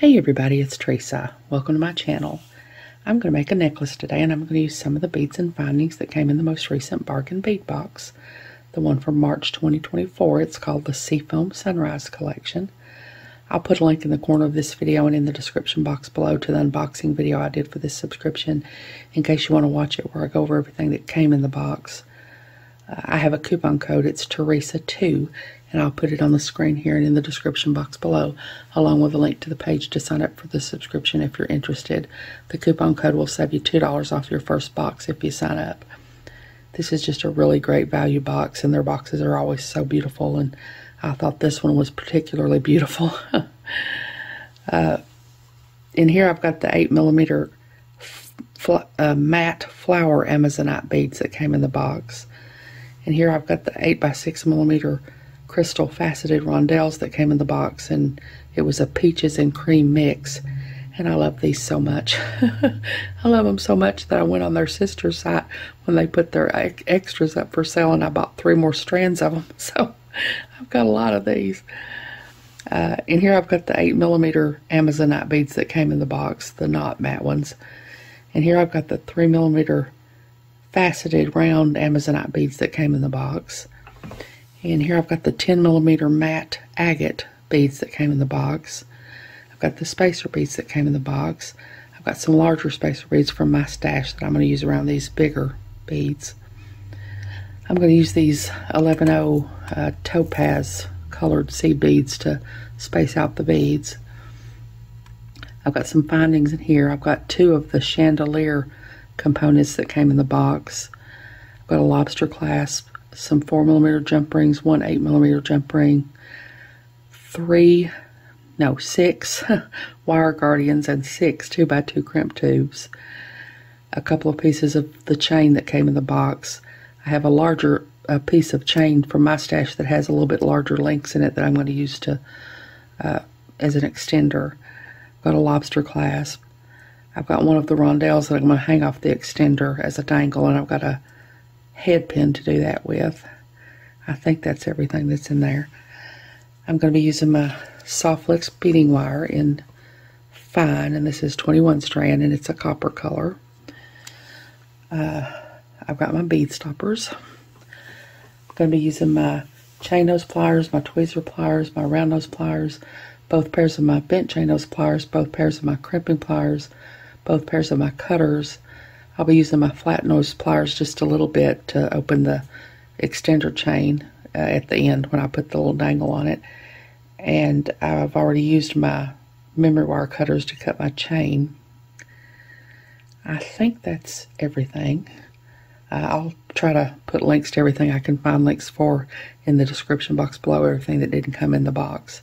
Hey everybody, it's Teresa. Welcome to my channel. I'm going to make a necklace today and I'm going to use some of the beads and findings that came in the most recent bargain bead box. The one from March 2024. It's called the Seafoam Sunrise Collection. I'll put a link in the corner of this video and in the description box below to the unboxing video I did for this subscription in case you want to watch it where I go over everything that came in the box. I have a coupon code. It's Teresa2 and I'll put it on the screen here and in the description box below, along with a link to the page to sign up for the subscription if you're interested. The coupon code will save you $2 off your first box if you sign up. This is just a really great value box, and their boxes are always so beautiful, and I thought this one was particularly beautiful. uh, in here, I've got the 8 millimeter fl uh, matte flower Amazonite beads that came in the box. And here I've got the 8 by 6 millimeter crystal faceted rondelles that came in the box, and it was a peaches and cream mix. And I love these so much. I love them so much that I went on their sister's site when they put their extras up for sale, and I bought three more strands of them. So I've got a lot of these. Uh, in here, I've got the 8 millimeter Amazonite beads that came in the box, the not matte ones. And here I've got the 3 millimeter faceted round Amazonite beads that came in the box. And here I've got the 10 millimeter matte agate beads that came in the box. I've got the spacer beads that came in the box. I've got some larger spacer beads from my stash that I'm going to use around these bigger beads. I'm going to use these 11.0 uh, topaz colored seed beads to space out the beads. I've got some findings in here. I've got two of the chandelier components that came in the box. Got a lobster clasp, some 4 millimeter jump rings, one 8 millimeter jump ring, three, no, six wire guardians, and six 2 by 2 crimp tubes. A couple of pieces of the chain that came in the box. I have a larger a piece of chain from my stash that has a little bit larger links in it that I'm going to use to uh, as an extender. Got a lobster clasp. I've got one of the rondelles that I'm going to hang off the extender as a dangle, and I've got a head pin to do that with. I think that's everything that's in there. I'm going to be using my Softflex beading wire in fine, and this is 21 strand, and it's a copper color. Uh, I've got my bead stoppers. I'm going to be using my chain nose pliers, my tweezer pliers, my round nose pliers, both pairs of my bent chain nose pliers, both pairs of my crimping pliers, both pairs of my cutters, I'll be using my flat nose pliers just a little bit to open the extender chain uh, at the end when I put the little dangle on it. And I've already used my memory wire cutters to cut my chain. I think that's everything. Uh, I'll try to put links to everything I can find links for in the description box below, everything that didn't come in the box.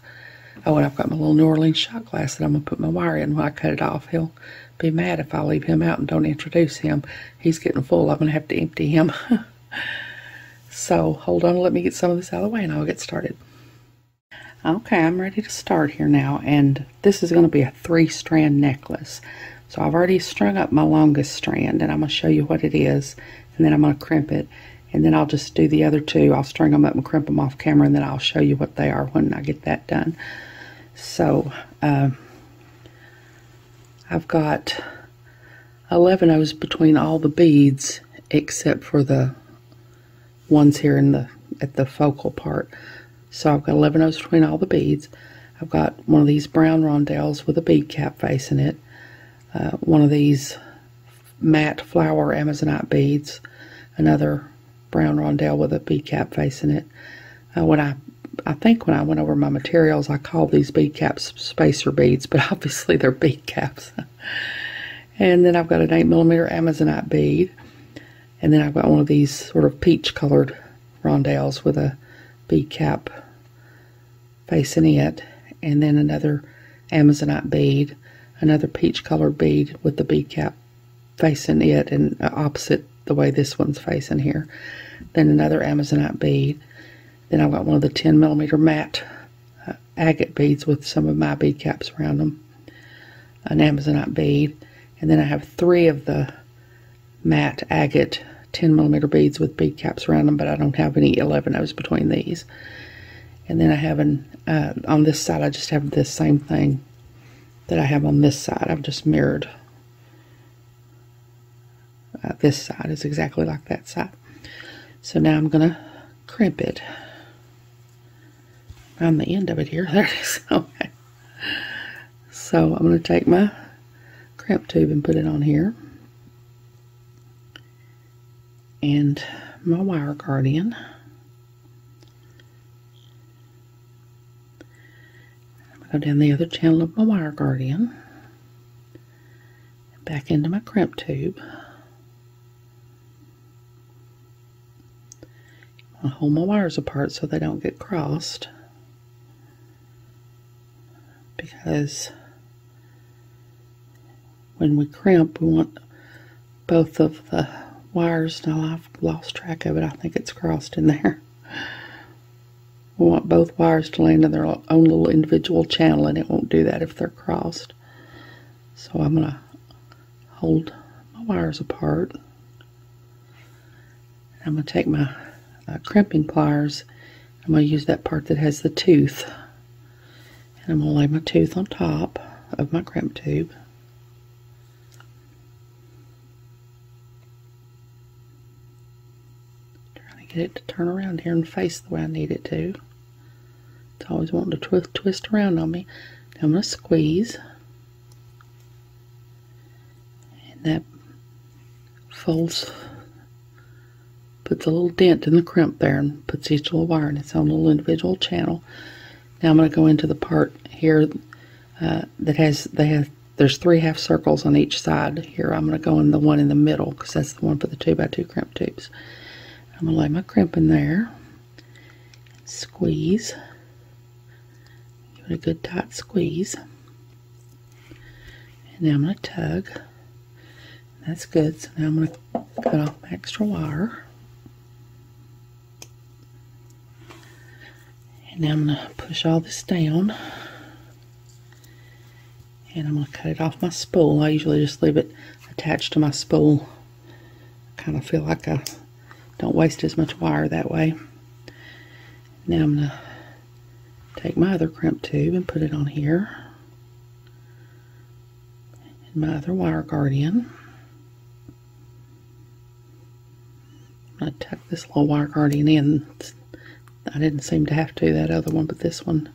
Oh, and I've got my little New Orleans shot glass that I'm going to put my wire in when I cut it off. He'll be mad if I leave him out and don't introduce him. He's getting full. I'm going to have to empty him. so hold on, let me get some of this out of the way and I'll get started. Okay, I'm ready to start here now. And this is going to be a three strand necklace. So I've already strung up my longest strand and I'm going to show you what it is. And then I'm going to crimp it. And then I'll just do the other two. I'll string them up and crimp them off camera and then I'll show you what they are when I get that done. So, uh, I've got 11 O's between all the beads except for the ones here in the at the focal part. So I've got 11 O's between all the beads. I've got one of these brown rondelles with a bead cap facing it. Uh, one of these matte flower Amazonite beads. Another brown rondelle with a bead cap facing it. Uh, when I I think when I went over my materials, I called these bead caps spacer beads, but obviously they're bead caps. and then I've got an 8 millimeter Amazonite bead. And then I've got one of these sort of peach colored rondelles with a bead cap facing it. And then another Amazonite bead, another peach colored bead with the bead cap facing it and opposite the way this one's facing here. Then another Amazonite bead then I've got one of the 10 millimeter matte uh, agate beads with some of my bead caps around them. An Amazonite bead. And then I have three of the matte agate 10 millimeter beads with bead caps around them, but I don't have any 11 O's between these. And then I have an, uh, on this side, I just have this same thing that I have on this side. I've just mirrored uh, this side is exactly like that side. So now I'm going to crimp it around the end of it here. There it is. Okay. So I'm going to take my crimp tube and put it on here. And my wire guardian. I'm gonna go down the other channel of my wire guardian. Back into my crimp tube. I hold my wires apart so they don't get crossed. Because when we crimp, we want both of the wires. Now I've lost track of it. I think it's crossed in there. We want both wires to land in their own little individual channel, and it won't do that if they're crossed. So I'm going to hold my wires apart. I'm going to take my uh, crimping pliers. I'm going to use that part that has the tooth. And I'm going to lay my tooth on top of my crimp tube. Trying to get it to turn around here and face the way I need it to. It's always wanting to twi twist around on me. Now I'm going to squeeze. And that folds, puts a little dent in the crimp there and puts each little wire in its own little individual channel. Now I'm going to go into the part here uh, that has, they have, there's three half circles on each side. Here I'm going to go in the one in the middle because that's the one for the 2 by 2 crimp tubes. I'm going to lay my crimp in there, squeeze, Give it a good tight squeeze. And now I'm going to tug. That's good. So now I'm going to cut off my extra wire. And now I'm going to push all this down. And I'm going to cut it off my spool. I usually just leave it attached to my spool. kind of feel like I don't waste as much wire that way. Now I'm going to take my other crimp tube and put it on here. And my other wire guardian. I'm going to tuck this little wire guardian in. I didn't seem to have to that other one, but this one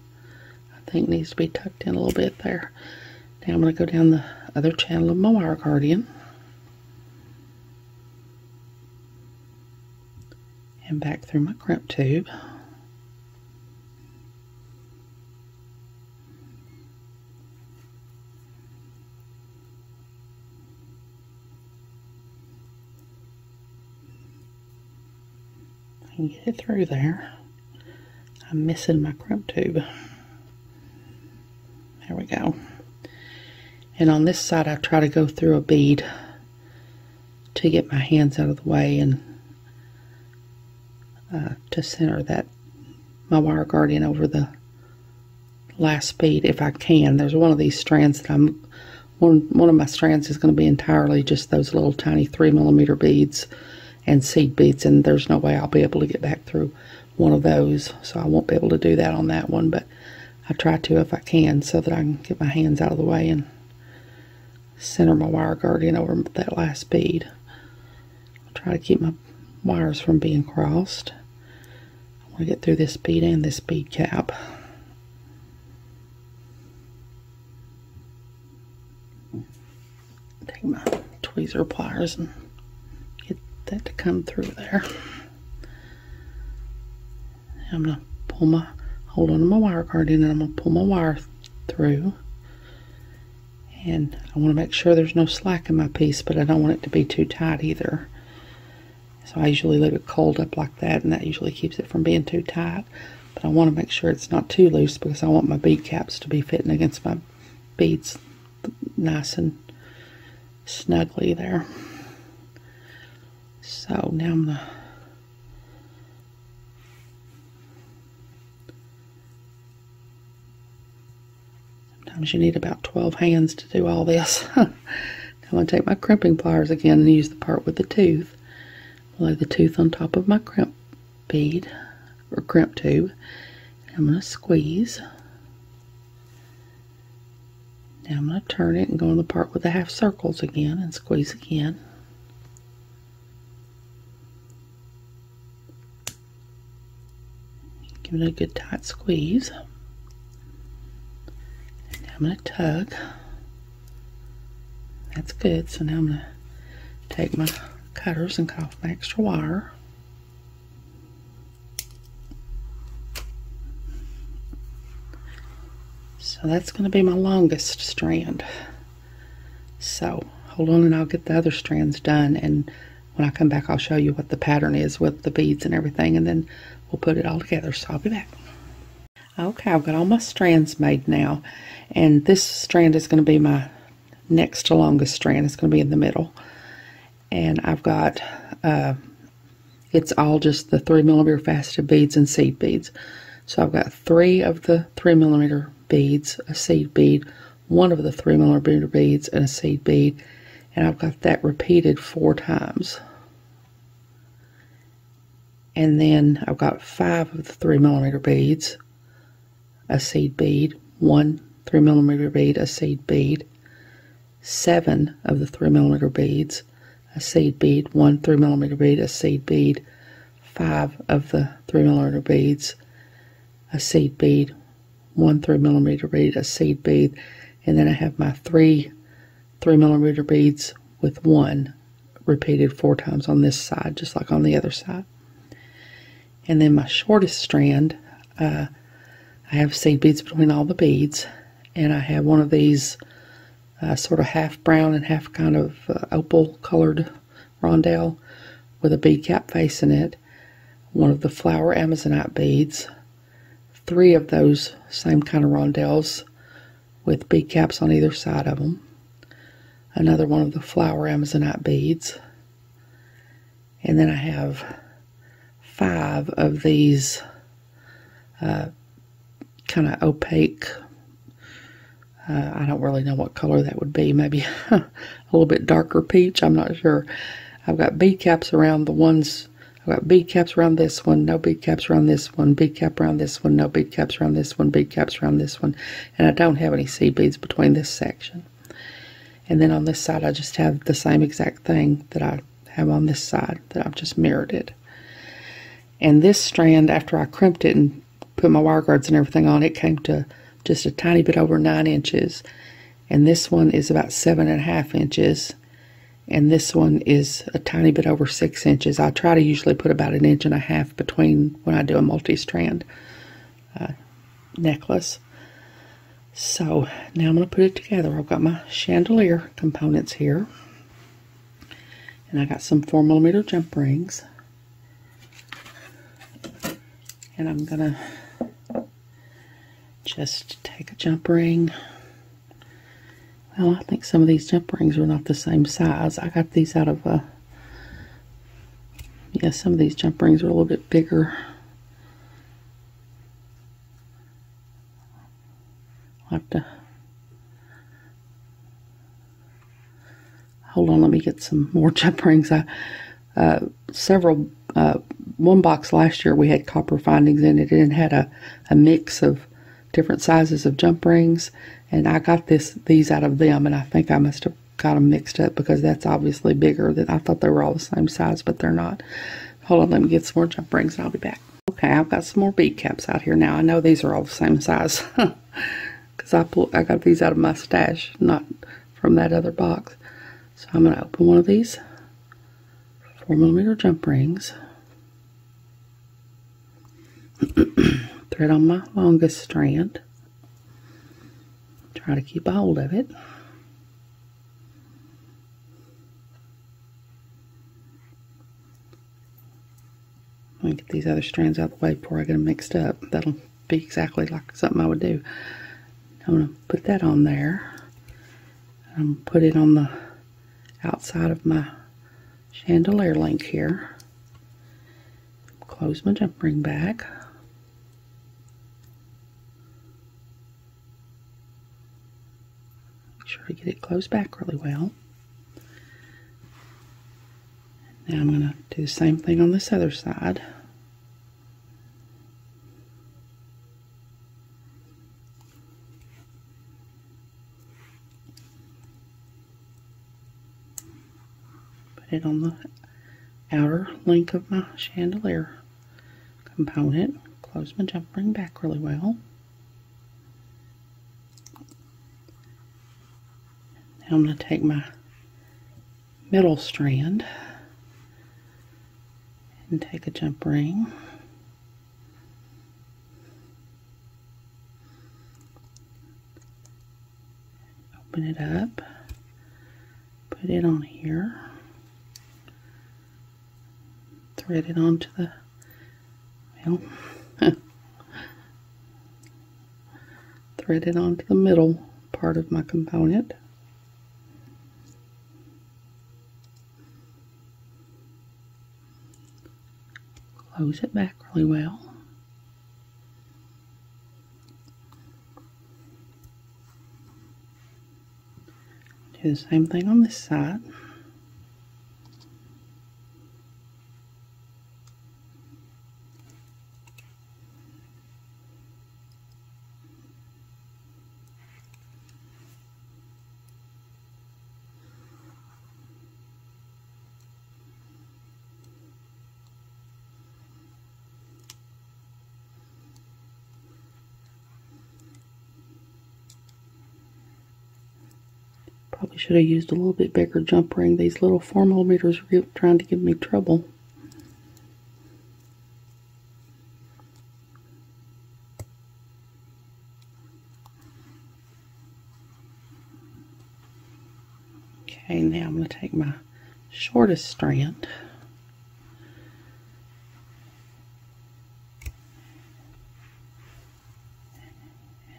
I think needs to be tucked in a little bit there. Now I'm going to go down the other channel of my wire guardian. And back through my crimp tube. get it through there. I'm missing my crimp tube. There we go. And on this side, I try to go through a bead to get my hands out of the way and uh, to center that my wire guardian over the last bead if I can. There's one of these strands that I'm one one of my strands is going to be entirely just those little tiny three millimeter beads and seed beads and there's no way I'll be able to get back through one of those so I won't be able to do that on that one but I try to if I can so that I can get my hands out of the way and center my wire guardian over that last bead. I'll try to keep my wires from being crossed. I want to get through this bead and this bead cap. Take my tweezer pliers and get that to come through there. I'm going to pull my, hold on to my wire guardian and I'm going to pull my wire through. And I want to make sure there's no slack in my piece, but I don't want it to be too tight either. So I usually leave it coiled up like that, and that usually keeps it from being too tight. But I want to make sure it's not too loose because I want my bead caps to be fitting against my beads nice and snugly there. So now I'm going to Sometimes you need about 12 hands to do all this. I'm going to take my crimping pliers again and use the part with the tooth. Lay the tooth on top of my crimp bead or crimp tube. I'm going to squeeze. Now I'm going to turn it and go on the part with the half circles again and squeeze again. Give it a good tight squeeze. I'm going to tug. That's good. So now I'm going to take my cutters and cut off my extra wire. So that's going to be my longest strand. So hold on and I'll get the other strands done and when I come back I'll show you what the pattern is with the beads and everything and then we'll put it all together. So I'll be back. Okay, I've got all my strands made now and this strand is going to be my next to longest strand. It's going to be in the middle. And I've got, uh, it's all just the 3 millimeter faceted beads and seed beads. So I've got three of the 3 millimeter beads, a seed bead, one of the 3 millimeter beads, and a seed bead. And I've got that repeated four times. And then I've got five of the 3 millimeter beads, a seed bead, one 3 millimeter bead, a seed bead, seven of the 3 millimeter beads, a seed bead, one 3 millimeter bead, a seed bead, five of the 3 millimeter beads, a seed bead, one 3 millimeter bead, a seed bead, and then I have my three 3 millimeter beads with one repeated four times on this side, just like on the other side. And then my shortest strand, uh, I have seed beads between all the beads, and I have one of these uh, sort of half brown and half kind of uh, opal colored rondelle with a bead cap facing it, one of the flower amazonite beads, three of those same kind of rondelles with bead caps on either side of them, another one of the flower amazonite beads, and then I have five of these uh, kind of opaque uh, I don't really know what color that would be. Maybe a little bit darker peach. I'm not sure. I've got bead caps around the ones. I've got bead caps around this one, no bead caps around this one, bead cap around this one, no bead caps around this one, bead caps around this one. And I don't have any seed beads between this section. And then on this side, I just have the same exact thing that I have on this side that I've just mirrored it. And this strand, after I crimped it and put my wire guards and everything on, it came to just a tiny bit over nine inches. And this one is about seven and a half inches. And this one is a tiny bit over six inches. I try to usually put about an inch and a half between when I do a multi-strand uh, necklace. So now I'm going to put it together. I've got my chandelier components here. And I got some 4 millimeter jump rings. And I'm going to just take a jump ring. Well, I think some of these jump rings are not the same size. I got these out of a, yeah, some of these jump rings are a little bit bigger. I'll have to, hold on, let me get some more jump rings. I, uh, several, uh, one box last year we had copper findings in it and it had a, a mix of different sizes of jump rings and I got this these out of them and I think I must have got them mixed up because that's obviously bigger than I thought they were all the same size but they're not. Hold on let me get some more jump rings and I'll be back. Okay I've got some more bead caps out here now. I know these are all the same size because I pulled I got these out of my stash not from that other box. So I'm going to open one of these 4 millimeter jump rings thread on my longest strand. Try to keep a hold of it. Let me get these other strands out of the way before I get them mixed up. That'll be exactly like something I would do. I'm going to put that on there. I'm going to put it on the outside of my chandelier link here. Close my jump ring back. to get it closed back really well. Now I'm going to do the same thing on this other side. Put it on the outer link of my chandelier component. Close my jump ring back really well. I'm going to take my middle strand and take a jump ring. Open it up, put it on here, thread it onto the, well, thread it onto the middle part of my component. Close it back really well. Do the same thing on this side. Probably should have used a little bit bigger jump ring. These little 4 millimeters are trying to give me trouble. Okay, now I'm going to take my shortest strand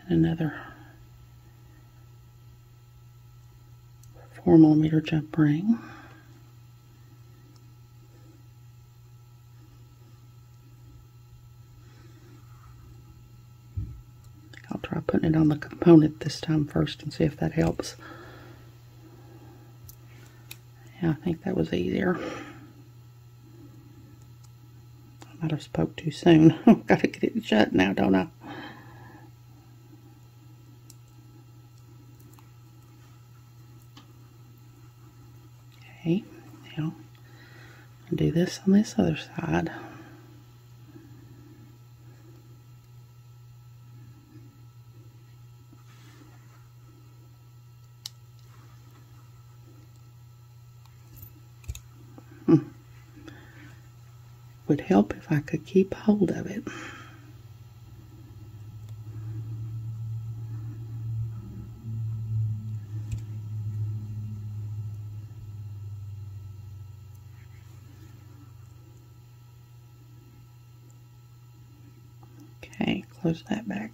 and another four millimeter jump ring. I'll try putting it on the component this time first and see if that helps. Yeah, I think that was easier. I might have spoke too soon. I've got to get it shut now, don't I? Okay, now I'll do this on this other side. Hmm. Would help if I could keep hold of it. Okay, close that back.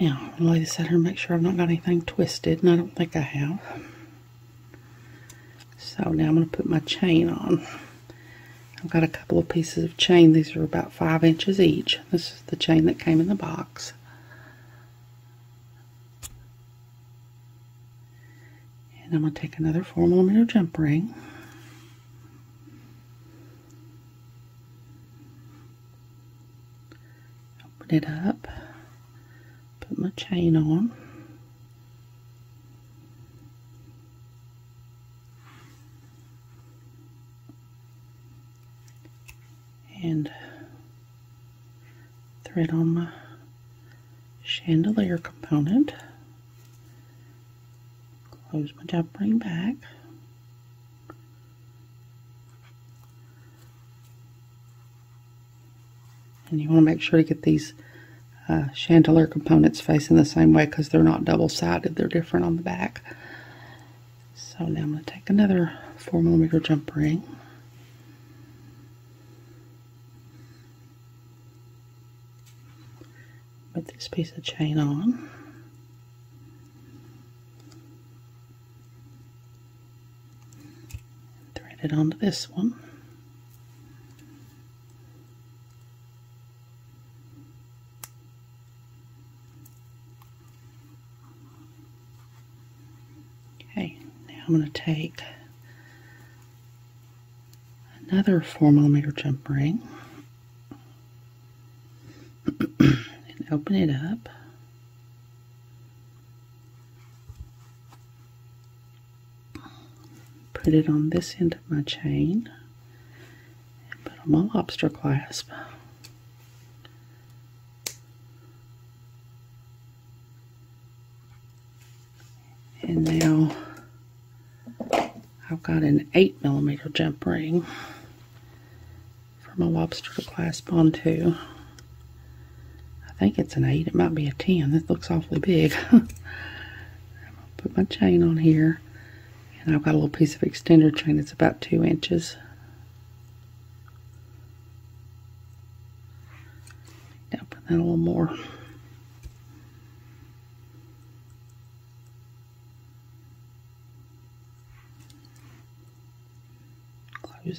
Now, lay this out here and make sure I've not got anything twisted, and I don't think I have. So now I'm going to put my chain on. I've got a couple of pieces of chain. These are about five inches each. This is the chain that came in the box. And I'm going to take another 4 millimeter jump ring. Open it up. Put my chain on. and thread on my chandelier component. Close my jump ring back. And you want to make sure to get these uh, chandelier components facing the same way because they're not double-sided. They're different on the back. So now I'm going to take another 4 millimeter jump ring. put this piece of chain on. Thread it onto this one. Okay, now I'm going to take another 4 millimeter jump ring. And open it up. put it on this end of my chain and put on my lobster clasp. And now I've got an 8 millimeter jump ring for my lobster to clasp onto. I think it's an 8. It might be a 10. This looks awfully big. I'll put my chain on here. And I've got a little piece of extender chain. that's about 2 inches. Open that a little more.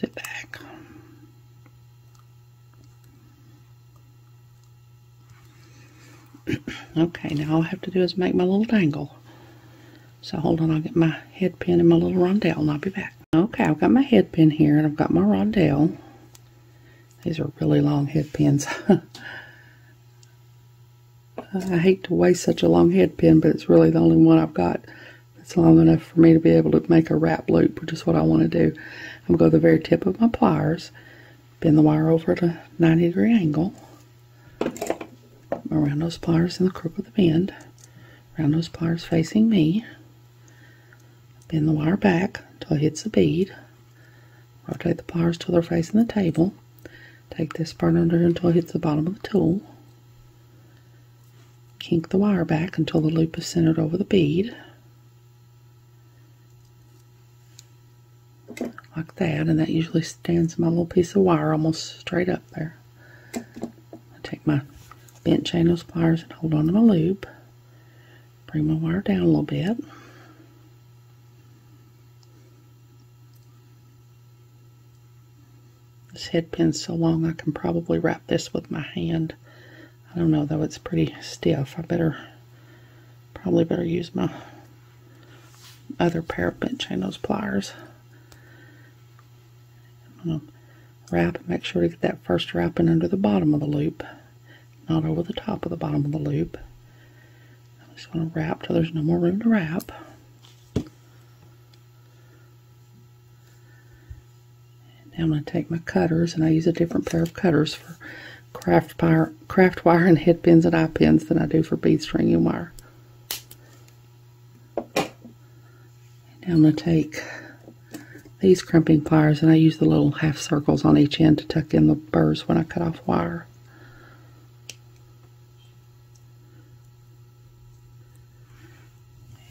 It back. okay, now all I have to do is make my little dangle. So hold on, I'll get my head pin and my little rondelle and I'll be back. Okay, I've got my head pin here and I've got my rondelle. These are really long head pins. I hate to waste such a long head pin, but it's really the only one I've got that's long enough for me to be able to make a wrap loop, which is what I want to do. I'm going to go to the very tip of my pliers, bend the wire over at a 90 degree angle, around those pliers in the crook of the bend, around those pliers facing me, bend the wire back until it hits the bead, rotate the pliers till they're facing the table, take this part under until it hits the bottom of the tool, kink the wire back until the loop is centered over the bead, like that, and that usually stands my little piece of wire almost straight up there. I take my bent chain nose pliers and hold on to my loop, bring my wire down a little bit, This head pin's so long I can probably wrap this with my hand. I don't know though, it's pretty stiff. I better, probably better use my other pair of bent chain nose pliers. To wrap and make sure to get that first wrapping under the bottom of the loop, not over the top of the bottom of the loop. I'm just going to wrap till there's no more room to wrap. Now I'm going to take my cutters, and I use a different pair of cutters for craft wire, craft wire and head pins and eye pins than I do for bead string and wire. Now I'm going to take these crimping pliers, and I use the little half circles on each end to tuck in the burrs when I cut off wire.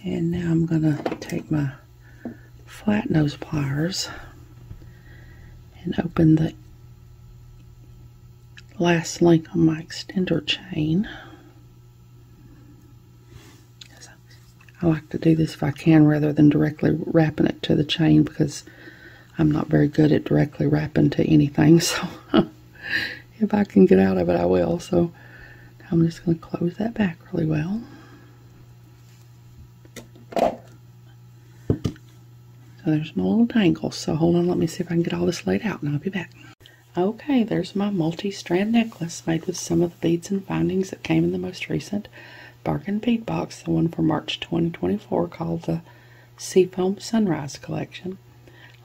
And now I'm going to take my flat nose pliers and open the last link on my extender chain. I like to do this if I can rather than directly wrapping it to the chain because I'm not very good at directly wrapping to anything. So if I can get out of it, I will. So I'm just going to close that back really well. So there's my little tangle. So hold on, let me see if I can get all this laid out and I'll be back. Okay, there's my multi-strand necklace made with some of the beads and findings that came in the most recent bargain bead box, the one for March 2024 called the Seafoam Sunrise Collection.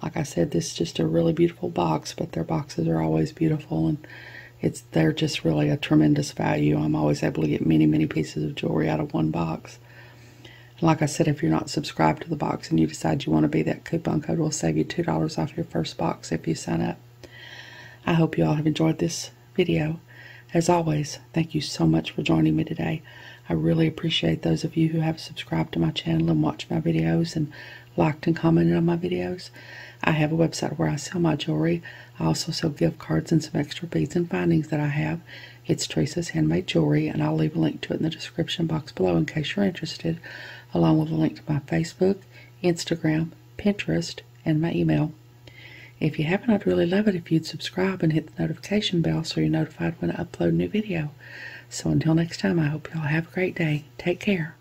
Like I said, this is just a really beautiful box, but their boxes are always beautiful and it's they're just really a tremendous value. I'm always able to get many, many pieces of jewelry out of one box. Like I said, if you're not subscribed to the box and you decide you want to be, that coupon code will save you $2 off your first box if you sign up. I hope you all have enjoyed this video. As always, thank you so much for joining me today. I really appreciate those of you who have subscribed to my channel and watched my videos and liked and commented on my videos. I have a website where I sell my jewelry. I also sell gift cards and some extra beads and findings that I have. It's Teresa's Handmade Jewelry, and I'll leave a link to it in the description box below in case you're interested along with a link to my Facebook, Instagram, Pinterest, and my email. If you haven't, I'd really love it if you'd subscribe and hit the notification bell so you're notified when I upload a new video. So until next time, I hope you all have a great day. Take care.